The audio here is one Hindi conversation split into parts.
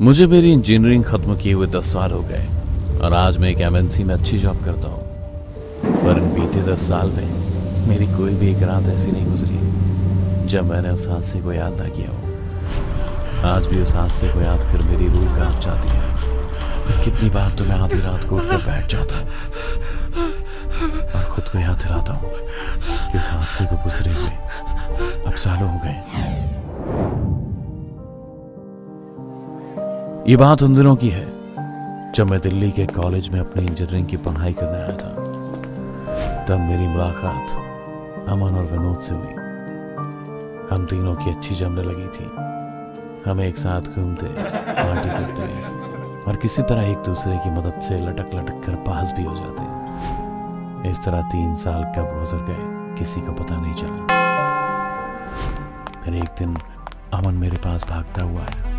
मुझे मेरी इंजीनियरिंग खत्म किए हुए दस साल हो गए, और आज मैं एक एमएनसी में अच्छी जॉब करता हूँ। पर इन बीते दस साल में मेरी कोई भी एक रात ऐसी नहीं गुजरी जब मैंने उस हादसे को याद ना किया हो। आज भी उस हादसे को याद कर मेरी रूह काँप जाती है। कितनी बार तो मैं आधी रात को उठकर बैठ जाता हूँ, और खुद को याद दिलाता हूँ कि उस हादसे को गुजरे हुए अब सालों हो गए। ये बात उन दिनों की है, जब मैं दिल्ली के कॉलेज में अपनी इंजीनियरिंग की पढ़ाई करने आया था। तब मेरी मुलाकात अमन और विनोद से हुई। हम तीनों की अच्छी जमने लगी थी। हम एक साथ घूमते, पार्टी करते, और किसी तरह एक दूसरे की मदद से लटक लटक कर पास भी हो जाते। इस तरह तीन साल कब गुजर गए, किसी को पता नहीं चला। फिर एक दिन अमन मेरे पास भागता हुआ आया।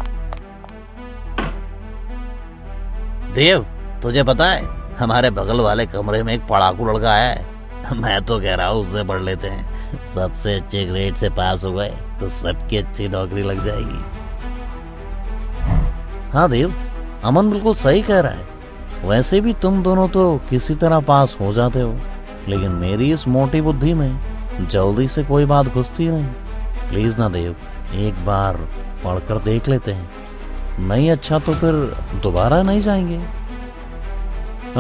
देव, तुझे पता है, हमारे बगल वाले कमरे में एक पड़ाकू लड़का आया है। मैं तो कह रहा हूँ, उससे पढ़ लेते हैं। सबसे अच्छे ग्रेड से पास हो गए तो सबकी अच्छी नौकरी लग जाएगी। हाँ देव, अमन बिल्कुल सही कह रहा है। वैसे भी तुम दोनों तो किसी तरह पास हो जाते हो, लेकिन मेरी इस मोटी बुद्धि में जल्दी से कोई बात घुसती नहीं। प्लीज़ ना देव, एक बार पढ़कर देख लेते हैं। नहीं अच्छा तो फिर दोबारा नहीं जाएँगे?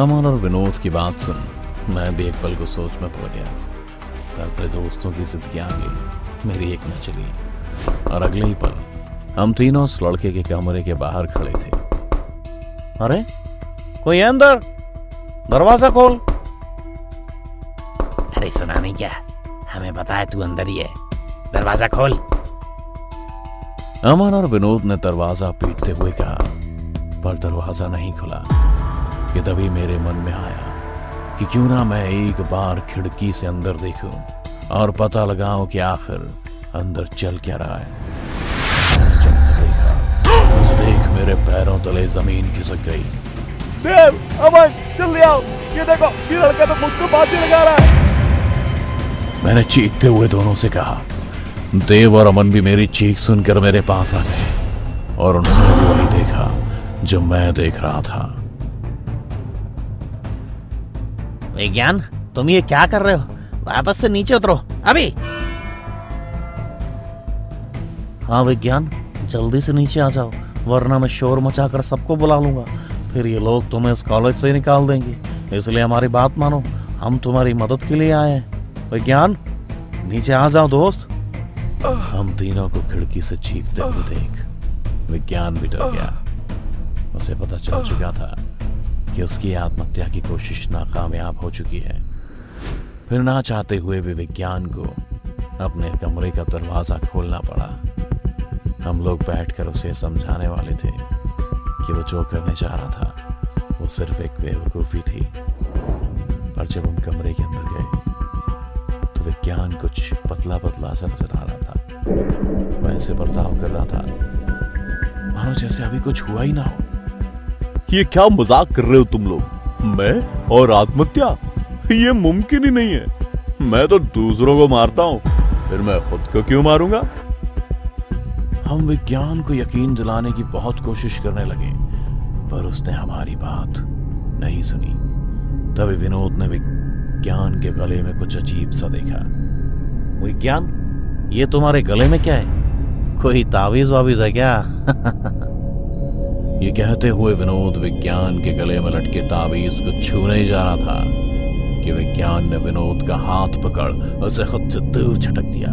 अमन और विनोद की बात सुन मैं भी एक पल को सोच में पड़ गया। अपने दोस्तों की ज़िंदगी आगे मेरी एक न चली। और अगले ही पल, हम तीनों उस लड़के के कमरे के बाहर खड़े थे। अरे, कोई है अंदर? दरवाज़ा खोल। अरे सुना नहीं क्या? हमें बताया तू अंदर ही है। दरवाज़ा खोल। अमन और विनोद ने दरवाज़ा पीटते हुए कहा पर दरवाज़ा नहीं खुला। कि तभी मेरे मन में आया कि क्यों ना मैं एक बार खिड़की से अंदर देखूँ और पता लगाऊँ कि आखिर अंदर चल क्या रहा है। देखा। देख मेरे पैरों तले ज़मीन खिसक गई। देव अमन जल्दी आओ। ये देखो ये लड़का तो मुझको फांसी लगा रहा है। मैंने चीखते हुए दोनों से कहा देव और अमन भी मेरी चीख सुनकर मेरे पास आ गए और उन्होंने भी वही देखा जो मैं देख रहा था। विज्ञान, तुम ये क्या कर रहे हो? वापस से नीचे उतरो। अभी! हाँ विज्ञान, जल्दी से नीचे आ जाओ, वरना मैं शोर मचाकर सबको बुला लूँगा। फिर ये लोग तुम्हें इस कॉलेज से निकाल देंगे। इसलिए हमारी बात मानो, हम तुम्हारी मदद के लिए आए हैं। विज्ञान, नीचे आ जाओ दोस्त। हम तीनों को खिड़की से चीखते हुए देख विज्ञान भी डर गया। उसे पता चल चुका था कि उसकी आत्महत्या की कोशिश नाकामयाब हो चुकी है। फिर ना चाहते हुए भी विज्ञान को अपने कमरे का दरवाज़ा खोलना पड़ा। हम लोग बैठकर उसे समझाने वाले थे कि वो जो करने जा रहा था वो सिर्फ़ एक बेवकूफ़ी थी। पर जब हम कमरे के अंदर गए तो विज्ञान कुछ पतला पतला सा नज़र आ रहा था। वैसे बर्ताव कर रहा था। मानो जैसे अभी कुछ हुआ ही ना हो। ये क्या मज़ाक कर रहे हो तुम लोग? मैं और आत्महत्या? ये मुमकिन ही नहीं है। मैं तो दूसरों को मारता हूँ, फिर मैं खुद को क्यों मारूँगा? हम विज्ञान को यकीन दिलाने की बहुत कोशिश करने लगे, पर उसने हमारी बात नहीं सुनी। तभी विनोद ने विज्ञान के गले में कुछ अजीब सा देखा। विज्ञान ये तुम्हारे गले में क्या है? कोई तावीज वावीज है क्या? ये कहते हुए विनोद विज्ञान के गले में लटके तावीज को छूने ही जा रहा था कि विज्ञान ने विनोद का हाथ पकड़ उसे खुद से दूर छटक दिया।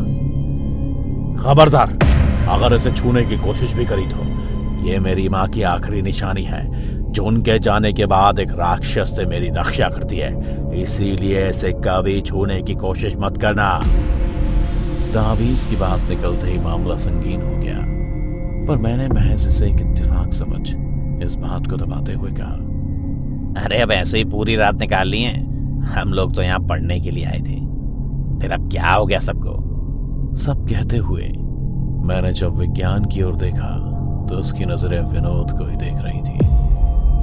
खबरदार, अगर इसे छूने की कोशिश भी करी तो ये मेरी माँ की आखिरी निशानी है, जो उनके जाने के बाद एक राक्षस से मेरी रक्षा करती है। इसीलिए इसे कभी छूने की कोशिश मत करना। तावीज की बात निकलते ही मामला संगीन हो गया। पर मैंने महज इसे एक इत्तेफाक समझ इस बात को दबाते हुए कहा। अरे अब ऐसे ही पूरी रात निकाल ली है। हम लोग तो यहाँ पढ़ने के लिए आए थे। फिर अब क्या हो गया सबको? सब कहते हुए मैंने जब विज्ञान की ओर देखा तो उसकी नज़रें विनोद को ही देख रही थी।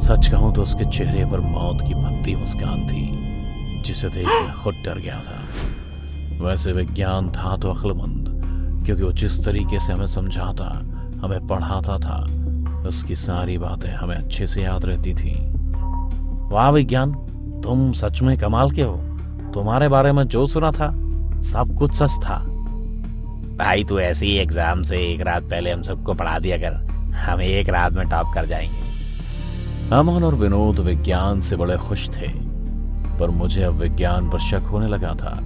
सच कहूँ तो उसके चेहरे पर मौत की भद्दी मुस्कान थी जिसे देख मैं खुद डर गया था। वैसे विज्ञान था तो अक्लमंद, क्योंकि वो जिस तरीके से हमें समझाता, हमें पढ़ाता था, उसकी सारी बातें हमें अच्छे से याद रहती थी। वाह विज्ञान, तुम सच में कमाल के हो। तुम्हारे बारे में जो सुना था, सब कुछ सच था। भाई, तू ऐसे ही एग्ज़ाम से एक रात पहले हम सबको पढ़ा दिया कर। हम एक रात में टॉप कर जाएँगे। अमन और विनोद विज्ञान से बड़े खुश थे, पर मुझे अब विज्ञान पर शक होने लगा था।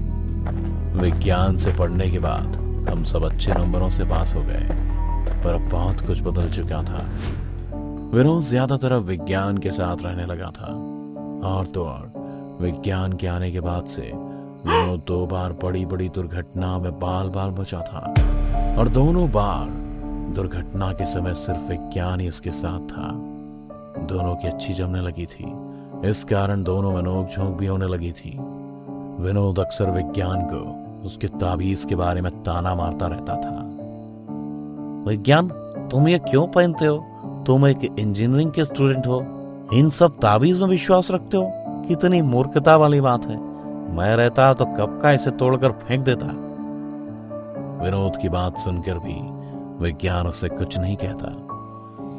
विज्ञान से पढ़ने के बाद हम सब अच्छे नंबरों से पास हो गए, पर अब बहुत कुछ बदल चुका था। विनोद ज़्यादातर अब विज्ञान के साथ रहने लगा था। और तो और, विज्ञान के आने के बाद से विनोद दो बार बड़ी बड़ी दुर्घटना में बाल बाल बचा था। और दोनों बार दुर्घटना के समय सिर्फ़ विज्ञान ही उसके साथ था। दोनों की अच्छी जमने लगी थी। इस कारण दोनों में नोक झोंक भी होने लगी थी। विनोद अक्सर विज्ञान को उसके ताबीज के बारे में ताना मारता रहता था। विज्ञान, तुम ये क्यों पहनते हो? तुम एक इंजीनियरिंग के स्टूडेंट हो। इन सब ताबीज में विश्वास रखते हो? कितनी मूर्खता वाली बात है। मैं रहता तो कब का इसे तोड़कर फेंक देता। विनोद की बात सुनकर भी विज्ञान उसे कुछ नहीं कहता।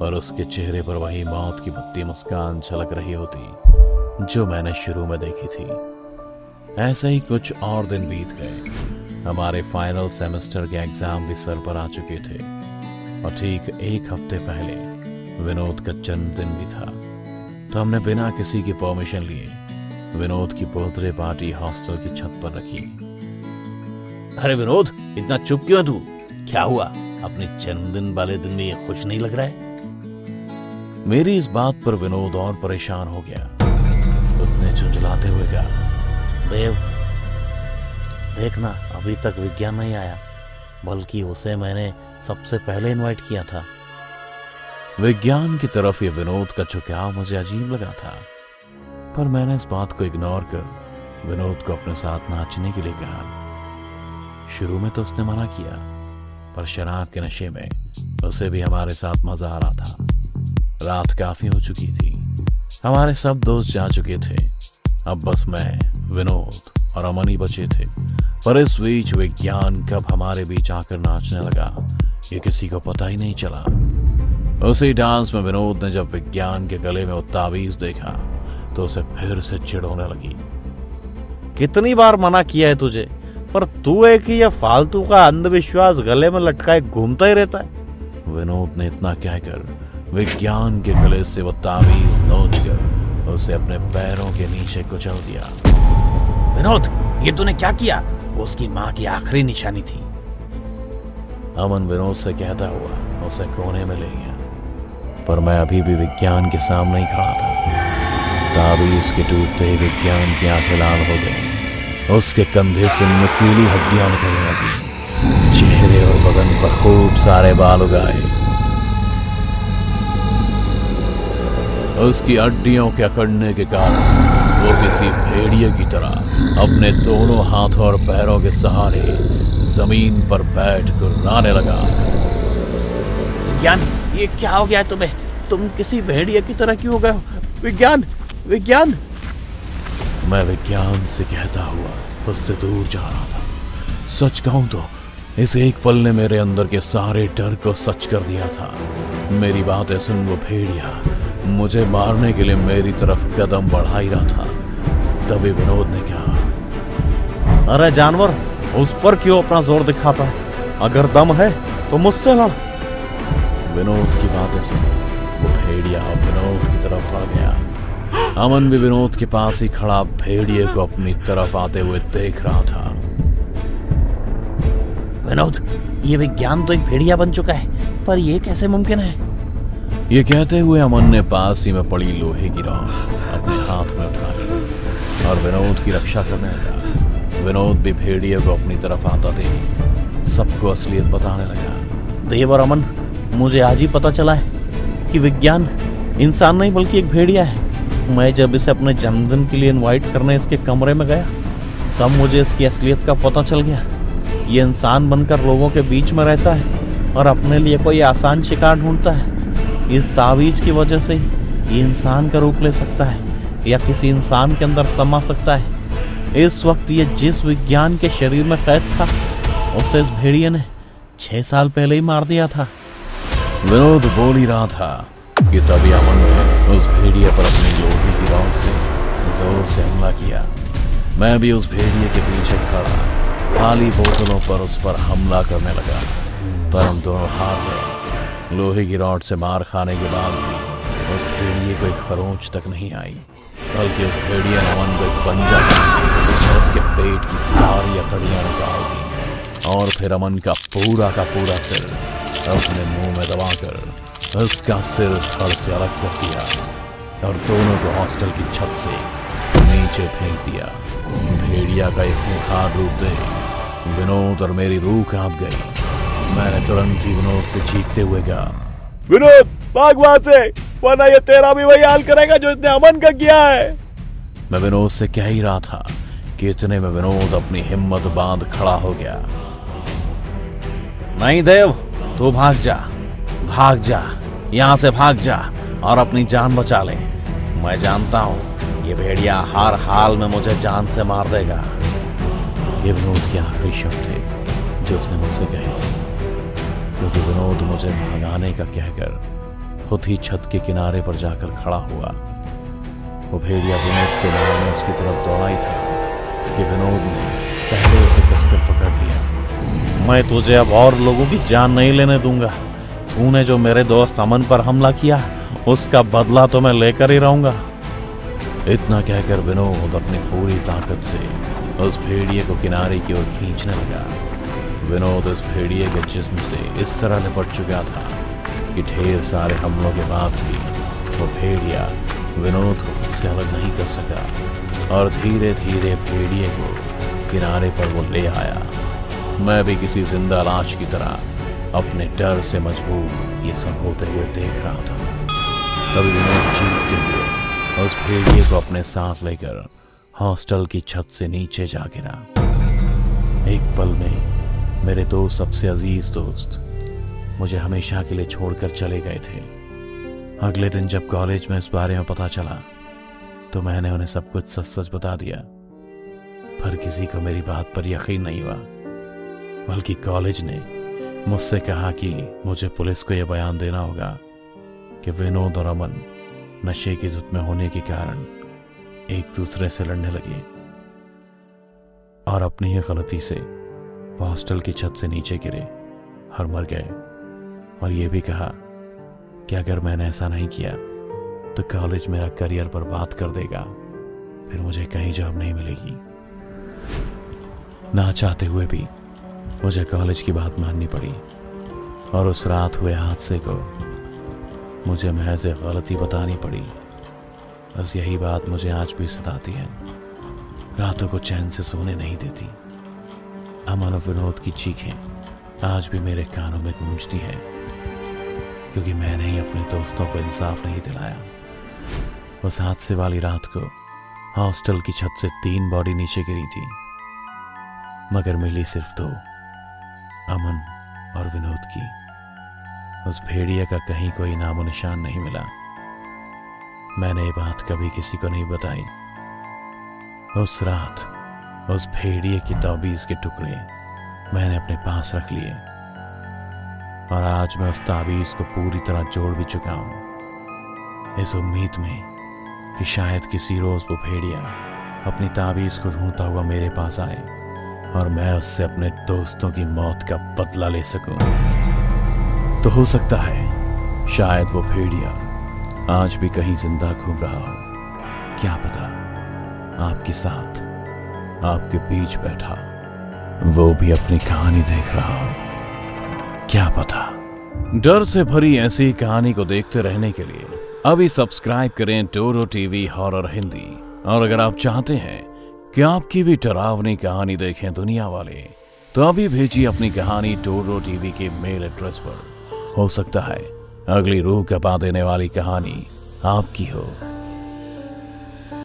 पर उसके चेहरे पर वही मौत की बत्ती मुस्कान छलक रही होती, जो मैंने शुरू में देखी थी। ऐसे ही कुछ और दिन बीत गए। हमारे फाइनल सेमेस्टर के एग्ज़ाम भी सर पर आ चुके थे। और ठीक एक हफ़्ते पहले विनोद का जन्मदिन भी था। तो हमने बिना किसी की परमिशन लिए विनोद की बर्थडे पार्टी हॉस्टल की छत पर रखी। अरे विनोद, इतना चुप क्यों है तू? क्या हुआ? अपने जन्मदिन वाले दिन में ये खुश नहीं लग रहा है? मेरी इस बात पर विनोद और परेशान हो गया। उसने झुंझलाते हुए कहा देव। देखना अभी तक विज्ञान नहीं आया, बल्कि उसे मैंने सबसे पहले इनवाइट किया था। विज्ञान की तरफ़ ये विनोद का झुकाव मुझे अजीब लगा था, पर मैंने इस बात को इग्नोर कर विनोद को अपने साथ नाचने के लिए कहा। शुरू में तो उसने मना किया, पर शराब के नशे में उसे भी हमारे साथ मज़ा आ रहा था। रात काफ़ी हो चुकी थी। हमारे सब दोस्त जा चुके थे। अब बस मैं, विनोद और अमन ही बचे थे। पर इस बीच विज्ञान कब हमारे बीच आकर नाचने लगा, ये किसी को पता ही नहीं चला। उसी डांस में विनोद ने जब विज्ञान के गले में तावीज देखा तो उसे फिर से चिड़ होने लगी। कितनी बार मना किया है तुझे, पर तू ही फालतू का अंधविश्वास गले में लटकाए घूमता ही रहता है? विनोद ने इतना कहकर विज्ञान के गले से वो तावीज नोच कर उसे अपने पैरों के नीचे कुचल दिया। विनोद, ये तूने क्या किया? वो उसकी माँ की आखिरी निशानी थी। अमन विनोद से कहता हुआ, उसे कोने में ले गया। पर मैं अभी भी विज्ञान के सामने ही खड़ा था। ताबीज के टूटते ही विज्ञान की आँखें लाल हो गई। उसके कंधे से नुकीली हड्डियाँ निकलने लगी। चेहरे और बदन पर खूब सारे बाल उगाए। उसकी हड्डियों के अकड़ने के कारण वो किसी भेड़िए की तरह अपने दोनों हाथों और पैरों के सहारे ज़मीन पर बैठ कर लाने लगा। विज्ञान ये क्या हो गया तुम्हें? तुम किसी भेड़िए की तरह क्यों हो गए विज्ञान विज्ञान! मैं विज्ञान से कहता हुआ उससे दूर जा रहा था। सच कहूँ तो इस एक पल ने मेरे अंदर के सारे डर को सच कर दिया था। मेरी बातें सुन वो भेड़िया मुझे मारने के लिए मेरी तरफ़ कदम बढ़ा ही रहा था। तभी विनोद ने कहा, अरे जानवर, उस पर क्यों अपना ज़ोर दिखाता? अगर दम है तो मुझसे लड़। विनोद की बातें सुन, वो भेड़िया विनोद की तरफ़ बढ़ गया। अमन भी विनोद के पास ही खड़ा भेड़िए को अपनी तरफ़ आते हुए देख रहा था। विनोद, ये विज्ञान तो एक भेड़िया बन चुका है, पर यह कैसे मुमकिन है? ये कहते हुए अमन ने पास ही में पड़ी लोहे की रॉड अपने हाथ में उठा ली और विनोद की रक्षा करने लगा। विनोद भी भेड़िए को अपनी तरफ़ आता देख सबको असलियत बताने लगा। देव और अमन, मुझे आज ही पता चला है कि विज्ञान इंसान नहीं बल्कि एक भेड़िया है। मैं जब इसे अपने जन्मदिन के लिए इनवाइट करने इसके कमरे में गया, तब मुझे इसकी असलियत का पता चल गया। ये इंसान बनकर लोगों के बीच में रहता है और अपने लिए कोई आसान शिकार ढूंढता है। इस तावीज की वजह से ये इंसान का रूप ले सकता है, या किसी इंसान के अंदर समा सकता है। इस वक्त ये जिस विज्ञान के शरीर में कैद था, उसे इस भेड़िए ने छह साल पहले ही मार दिया था। विनोद बोल ही रहा था कि तभी अमन ने उस भेड़िए पर अपनी लोहे की रॉड से ज़ोर से हमला किया। मैं भी उस भेड़िए के पीछे खड़ा, खाली बोतलों पर उस पर हमला करने लगा पर हम दोनों हार गए लोहे की रॉड से मार खाने के बाद भी उस भेड़िए को एक खरोंच तक नहीं आई, बल्कि उस भेड़िए ने अमन को एक पंजा और उसके पेट की सारी अतड़ियाँ निकाल दी और फिर अमन का पूरा का पूरा सिर अपने मुँह में दबाकर उसका सिर धड़ से अलग कर दिया और दोनों को हॉस्टल की छत से नीचे फेंक दिया। भेड़िया का एक खूंखार रूप देख विनोद और मेरी रूह काँप गई। मैंने तुरंत ही विनोद से चीखते हुए कहा विनोद भाग से वरना ये तेरा भी वही हाल करेगा जो इसने अमन का किया है मैं विनोद से कह ही रहा था कि इतने में विनोद अपनी हिम्मत बाँध खड़ा हो गया नहीं देव तू भाग जा भाग जा यहाँ से भाग जा और अपनी जान बचा ले मैं जानता हूँ ये भेड़िया हर हाल में मुझे जान से मार देगा ये विनोद के आखिरी शब्द थे जो उसने मुझसे कहे थे क्योंकि विनोद मुझे भगाने का कहकर खुद ही छत के किनारे पर जाकर खड़ा हुआ। वो भेड़िया विनोद के नाम में उसकी तरफ़ दौड़ाई था कि विनोद ने पहले उसे कसकर पकड़ लिया। मैं तुझे अब और लोगों की जान नहीं लेने दूँगा। तूने जो मेरे दोस्त अमन पर हमला किया, उसका बदला तो मैं लेकर ही रहूँगा। इतना कहकर विनोद अपनी पूरी ताकत से उस भेड़िए को किनारे की ओर खींचने लगा। विनोद उस भेड़िए के जिस्म से इस तरह लिपट चुका था कि ढेर सारे हमलों के बाद भी वो भेड़िया विनोद को से अलग नहीं कर सका और धीरे धीरे भेड़िए को किनारे पर वो ले आया। मैं भी किसी ज़िंदा लाश की तरह अपने डर से मजबूर ये सब होते हुए देख रहा था। तभी विनोद चीखते हुए उस भेड़िए को अपने साथ लेकर हॉस्टल की छत से नीचे जा गिरा। एक पल में मेरे दो सबसे अज़ीज़ दोस्त, मुझे हमेशा के लिए छोड़कर चले गए थे। अगले दिन जब कॉलेज में इस बारे में पता चला तो मैंने उन्हें सब कुछ सच सच बता दिया। पर किसी को मेरी बात पर यकीन नहीं हुआ, बल्कि कॉलेज ने मुझसे कहा कि मुझे पुलिस को यह बयान देना होगा कि विनोद और अमन नशे की धुत में होने के कारण एक दूसरे से लड़ने लगे और अपनी ही गलती से वो हॉस्टल की छत से नीचे गिरे और मर गए। और ये भी कहा कि अगर मैंने ऐसा नहीं किया तो कॉलेज मेरा करियर पर बात कर देगा। फिर मुझे कहीं जॉब नहीं मिलेगी। ना चाहते हुए भी मुझे कॉलेज की बात माननी पड़ी। और उस रात हुए हादसे को मुझे महज गलती बतानी पड़ी। बस यही बात मुझे आज भी सताती है। रातों को चैन से सोने नहीं देती। अमन और विनोद की चीखें आज भी मेरे कानों में गूंजती हैं, क्योंकि मैंने ही अपने दोस्तों को इंसाफ नहीं दिलाया। उस हादसे वाली रात को हॉस्टल की छत से तीन बॉडी नीचे गिरी थी, मगर मिली सिर्फ़ दो, अमन और विनोद की। उस भेड़िया का कहीं कोई नामो निशान नहीं मिला। मैंने ये बात कभी किसी को नहीं बताई। उस रात उस भेड़िए की ताबीज के टुकड़े मैंने अपने पास रख लिए। और आज मैं उस ताबीज को पूरी तरह जोड़ भी चुका हूँ। इस उम्मीद में कि शायद किसी रोज वो भेड़िया अपनी ताबीज को ढूंढता हुआ मेरे पास आए और मैं उससे अपने दोस्तों की मौत का बदला ले सकूँ। तो हो सकता है शायद वो भेड़िया आज भी कहीं ज़िंदा घूम रहा हो। क्या पता आपके साथ आपके बीच बैठा। वो भी अपनी कहानी देख रहा हो। क्या पता? डर से भरी ऐसी कहानी को देखते रहने के लिए अभी सब्सक्राइब करें टोरो टीवी हॉरर हिंदी। और अगर आप चाहते हैं कि आपकी भी डरावनी कहानी देखें दुनिया वाले तो अभी भेजिए अपनी कहानी टोरो टीवी के मेल एड्रेस पर। हो सकता है अगली रूह कपा देने वाली कहानी आपकी हो।